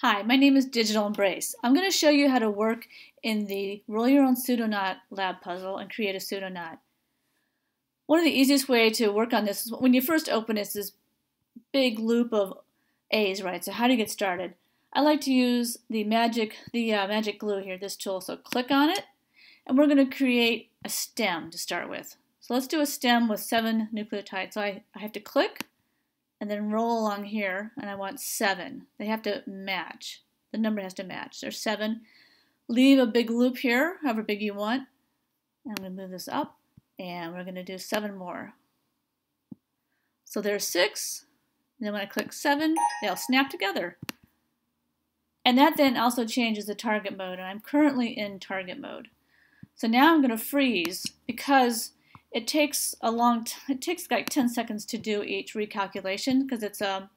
Hi, my name is Digital Embrace. I'm going to show you how to work in the Roll Your Own Pseudoknot lab puzzle and create a pseudoknot. One of the easiest way to work on this is when you first open it's this big loop of A's, right? So how do you get started? I like to use the magic, the uh, magic glue here, this tool. So click on it, and we're going to create a stem to start with. So let's do a stem with seven nucleotides. So I, I have to click, and then roll along here, and I want seven. They have to match. The number has to match. There's seven. Leave a big loop here, however big you want. I'm going to move this up, and we're going to do seven more. So there's six. then when I click seven, they all snap together. And that then also changes the target mode, and I'm currently in target mode. So now I'm going to freeze because it takes a long it takes like 10 seconds to do each recalculation because it's a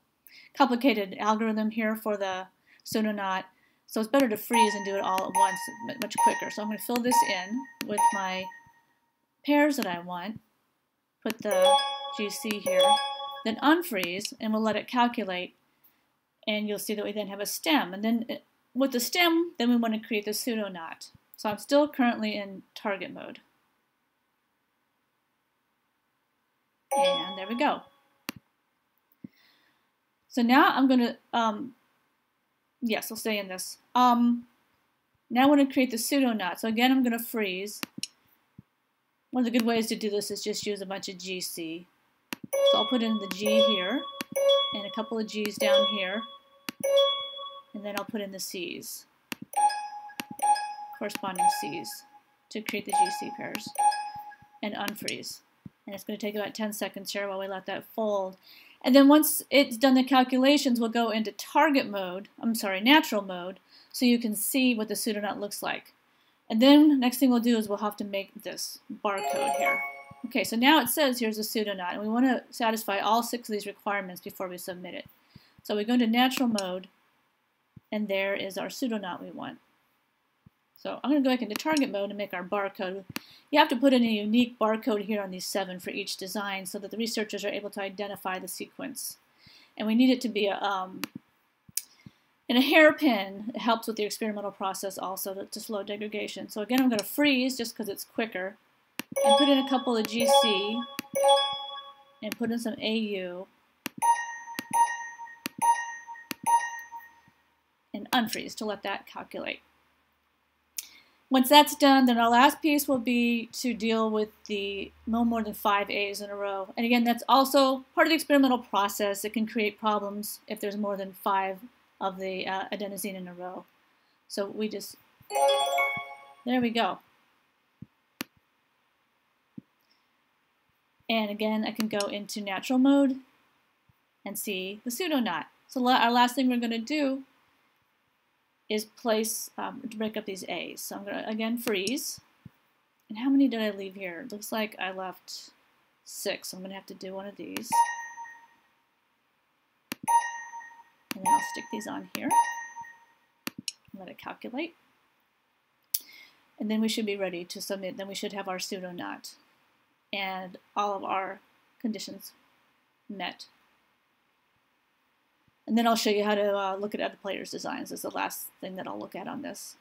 complicated algorithm here for the pseudoknot. So it's better to freeze and do it all at once, much quicker. So I'm going to fill this in with my pairs that I want, put the GC here, then unfreeze, and we'll let it calculate. And you'll see that we then have a stem. And then uh, with the stem, then we want to create the pseudoknot. So I'm still currently in target mode. And there we go. So now I'm going to, um, yes, I'll stay in this. Um, now I want to create the pseudoknot. So again, I'm going to freeze. One of the good ways to do this is just use a bunch of GC. So I'll put in the G here, and a couple of G's down here, and then I'll put in the C's, corresponding C's, to create the GC pairs, and unfreeze and it's going to take about 10 seconds here while we let that fold. And then once it's done the calculations, we'll go into target mode, I'm sorry, natural mode, so you can see what the pseudoknot looks like. And then next thing we'll do is we'll have to make this barcode here. Okay, so now it says here's a pseudoknot, and we want to satisfy all six of these requirements before we submit it. So we go into natural mode, and there is our pseudoknot we want. So I'm going to go back into target mode and make our barcode. You have to put in a unique barcode here on these seven for each design so that the researchers are able to identify the sequence. And we need it to be a, um, in a hairpin. It helps with the experimental process also to, to slow degradation. So again, I'm going to freeze just because it's quicker and put in a couple of GC and put in some AU and unfreeze to let that calculate. Once that's done, then our last piece will be to deal with the no more than five A's in a row. And again, that's also part of the experimental process. It can create problems if there's more than five of the uh, adenosine in a row. So we just, there we go. And again, I can go into natural mode and see the pseudoknot. So our last thing we're going to do is place, um, to break up these A's. So I'm going to, again, freeze. And how many did I leave here? Looks like I left six. So I'm going to have to do one of these. And then I'll stick these on here. Let it calculate. And then we should be ready to submit. Then we should have our pseudoknot and all of our conditions met. And then I'll show you how to uh, look at other players' designs is the last thing that I'll look at on this.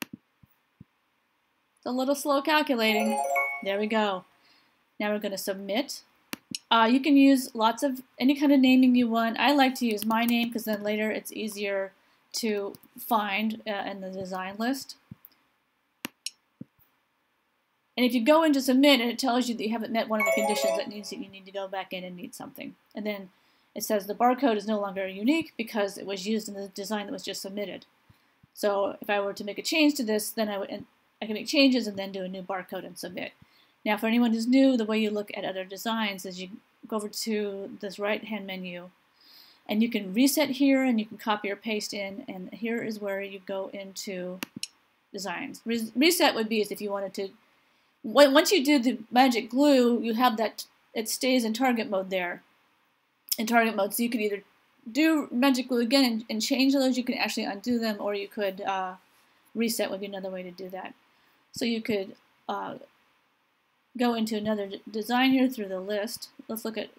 It's a little slow calculating. There we go. Now we're going to submit. Uh, you can use lots of any kind of naming you want. I like to use my name because then later it's easier to find uh, in the design list. And if you go into submit and it tells you that you haven't met one of the conditions, that means that you need to go back in and need something. And then it says the barcode is no longer unique because it was used in the design that was just submitted. So if I were to make a change to this, then I would I can make changes and then do a new barcode and submit. Now for anyone who's new, the way you look at other designs is you go over to this right hand menu and you can reset here and you can copy or paste in and here is where you go into designs. Re reset would be if you wanted to once you do the magic glue, you have that it stays in target mode there in target mode. So you could either do magic glue again and, and change those. You can actually undo them, or you could uh, reset would be another way to do that. So you could uh, go into another design here through the list. Let's look at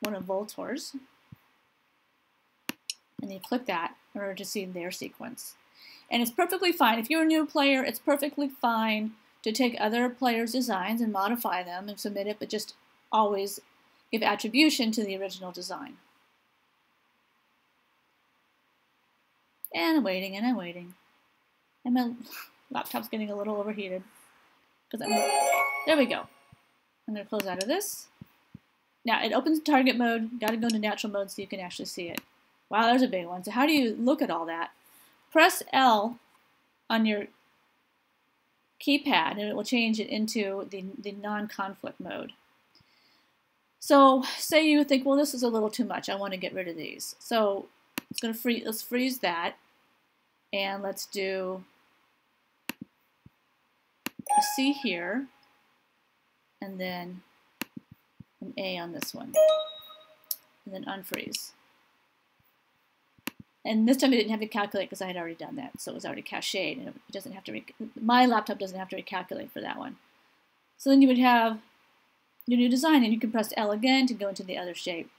one of Voltor's. And you click that, in order to see their sequence. And it's perfectly fine. If you're a new player, it's perfectly fine to take other players' designs and modify them and submit it, but just always give attribution to the original design. And I'm waiting and I'm waiting. And my laptop's getting a little overheated. I'm there we go. I'm gonna close out of this. Now it opens target mode, gotta go into natural mode so you can actually see it. Wow, there's a big one. So how do you look at all that? Press L on your keypad and it will change it into the, the non-conflict mode. So say you think, well, this is a little too much. I want to get rid of these. So it's going to freeze. Let's freeze that, and let's do a C here, and then an A on this one, and then unfreeze. And this time I didn't have to calculate because I had already done that, so it was already cached, and it doesn't have to. my laptop doesn't have to recalculate for that one. So then you would have your new design, and you can press L again to go into the other shape.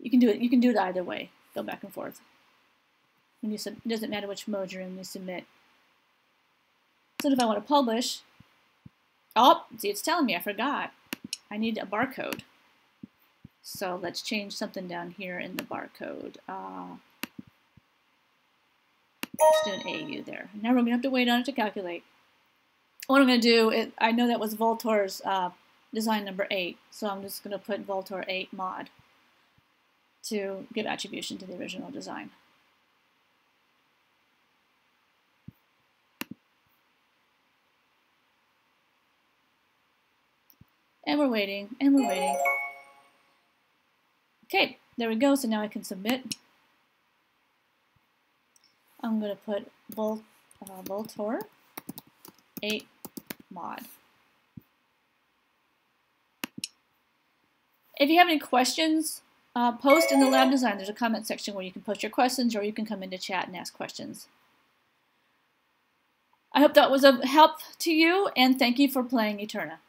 You can do it. You can do it either way. Go back and forth. When you it doesn't matter which mode you're in. You submit. So if I want to publish, oh, see, it's telling me I forgot. I need a barcode. So let's change something down here in the barcode. Uh, let's do an AU there. Now we're going to have to wait on it to calculate. What I'm going to do, is, I know that was Voltor's uh, design number 8, so I'm just going to put Voltor 8 mod to give attribution to the original design. And we're waiting, and we're waiting. Okay, there we go. So now I can submit. I'm going to put Vol uh, Voltor 8 mod. If you have any questions, uh, post in the lab design. There's a comment section where you can post your questions or you can come into chat and ask questions. I hope that was of help to you and thank you for playing Eterna.